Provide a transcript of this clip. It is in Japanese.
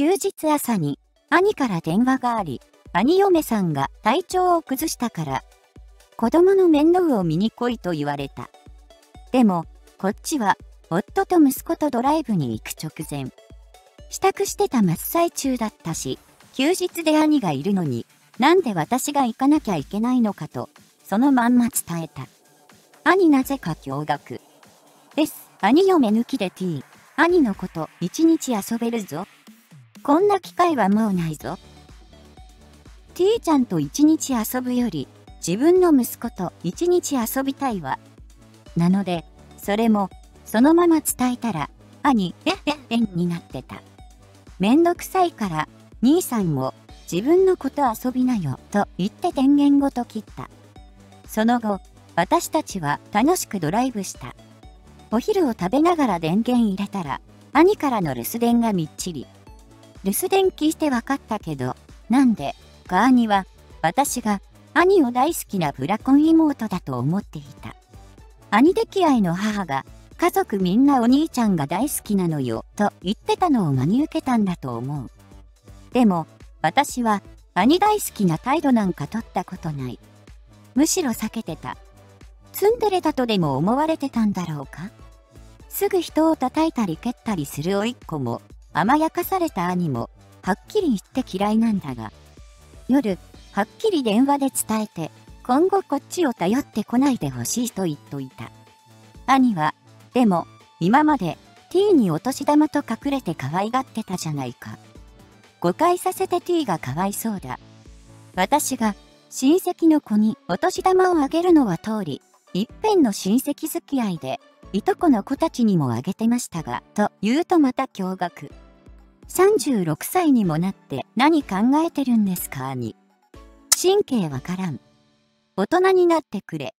休日朝に兄から電話があり、兄嫁さんが体調を崩したから、子供の面倒を見に来いと言われた。でも、こっちは、夫と息子とドライブに行く直前。支度してた真っ最中だったし、休日で兄がいるのに、なんで私が行かなきゃいけないのかと、そのまんま伝えた。兄なぜか驚愕。です。兄嫁抜きで T。兄のこと一日遊べるぞ。こんな機会はもうないぞ。T ちゃんと一日遊ぶより、自分の息子と一日遊びたいわ。なので、それも、そのまま伝えたら、兄、えええんになってた。めんどくさいから、兄さんも、自分のこと遊びなよ、と言って電源ごと切った。その後、私たちは楽しくドライブした。お昼を食べながら電源入れたら、兄からの留守電がみっちり。留守電聞いて分かったけど、なんで、か兄は、私が兄を大好きなブラコン妹だと思っていた。兄溺愛の母が、家族みんなお兄ちゃんが大好きなのよ、と言ってたのを真に受けたんだと思う。でも、私は、兄大好きな態度なんか取ったことない。むしろ避けてた。ツンデレだとでも思われてたんだろうか？すぐ人を叩いたり蹴ったりする甥っ子も、甘やかされた兄も、はっきり言って嫌いなんだが、夜、はっきり電話で伝えて、今後こっちを頼ってこないでほしいと言っといた。兄は、でも、今まで T にお年玉と隠れて可愛がってたじゃないか。誤解させて T がかわいそうだ。私が親戚の子にお年玉をあげるのは通り、一辺の親戚付き合いで、いとこの子たちにもあげてましたが、と言うとまた驚愕。36歳にもなって何考えてるんですかに。神経わからん。大人になってくれ。